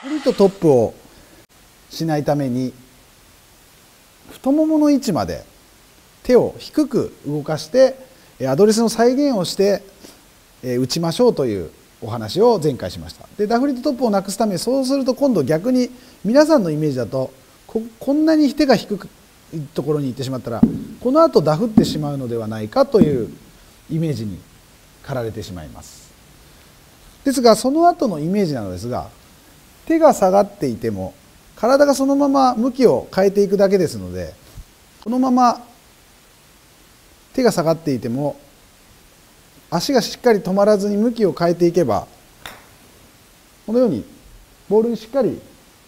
フリットトップをしないために太ももの位置まで手を低く動かしてアドレスの再現をして打ちましょうというお話を前回しました。でダフリットトップをなくすためにそうすると今度逆に皆さんのイメージだとこんなに手が低くところに行ってしまったらこのあとダフってしまうのではないかというイメージに駆られてしまいます。ですがその後のイメージなのですが手が下がっていても体がそのまま向きを変えていくだけですのでこのまま手が下がっていても足がしっかり止まらずに向きを変えていけばこのようにボールにしっかり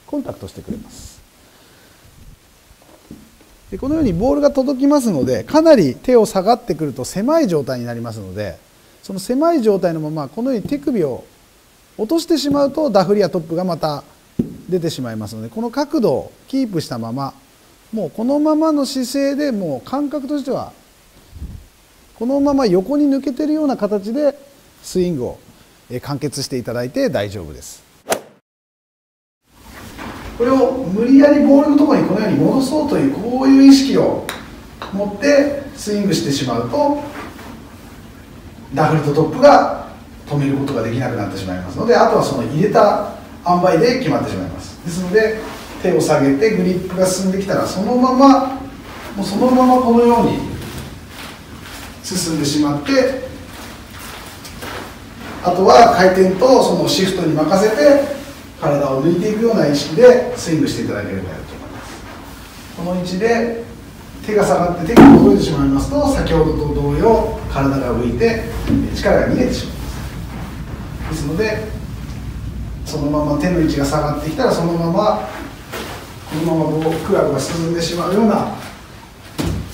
コンタクトしてくれます。でこのようにボールが届きますのでかなり手を下がってくると狭い状態になりますのでその狭い状態のままこのように手首を落としてしまうとダフリアトップがまた出てしまいますのでこの角度をキープしたままもうこのままの姿勢でもう感覚としてはこのまま横に抜けてるような形でスイングを完結していただいて大丈夫です。これを無理やりボールのところにこのように戻そうというこういう意識を持ってスイングしてしまうとダフリトトップが止めることができなくなってしまいますのであとはその入れた塩梅で決まってしまいます。ですので手を下げてグリップが進んできたらそのままもうそのままこのように進んでしまってあとは回転とそのシフトに任せて体を抜いていくような意識でスイングしていただければと思います。この位置で手が下がって手が届いてしまいますと先ほどと同様体が浮いて力が逃げてしまいますですのでそのまま手の位置が下がってきたらそのままこのままクラブが進んでしまうような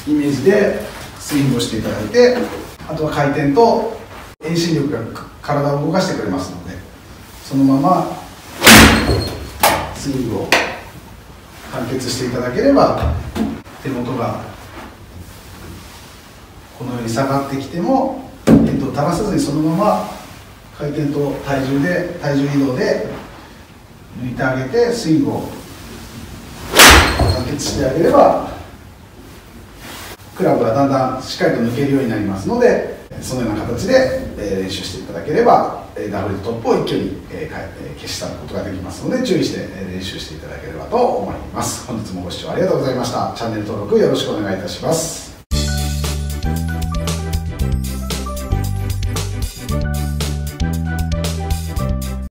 イメージでスイングをしていただいてあとは回転と遠心力が体を動かしてくれますのでそのままスイングを完結していただければ手元がこのように下がってきてもヘッドを垂らさずにそのまま回転と体重で体重移動で抜いてあげてスイングを完結してあげればクラブがだんだんしっかりと抜けるようになりますのでそのような形で練習していただければダブルトップを一挙に消したことができますので注意して練習していただければと思います。本日もご視聴ありがとうございました。チャンネル登録よろしくお願いいたします。